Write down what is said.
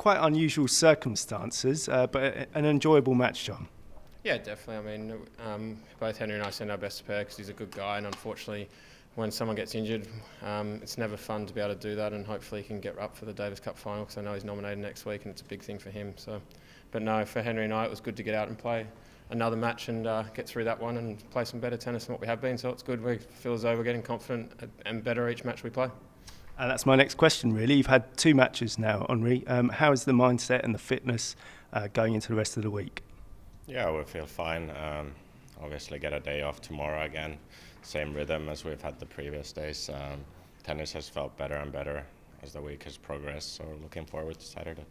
quite unusual circumstances, uh, but an enjoyable match, John. Yeah, definitely. I mean, um, both Henri and I send our best to Per because he's a good guy, and unfortunately, when someone gets injured, um, it's never fun to be able to do that. And hopefully, he can get up for the Davis Cup final because I know he's nominated next week, and it's a big thing for him. So, but no, for Henri and I, it was good to get out and play another match and uh, get through that one and play some better tennis than what we have been. So it's good. We feel as though we're getting confident and better each match we play. And that's my next question, really. You've had two matches now, Henri. Um, how is the mindset and the fitness uh, going into the rest of the week? Yeah, we feel fine. Um, obviously, get a day off tomorrow again. Same rhythm as we've had the previous days. Um, tennis has felt better and better as the week has progressed, so looking forward to Saturday.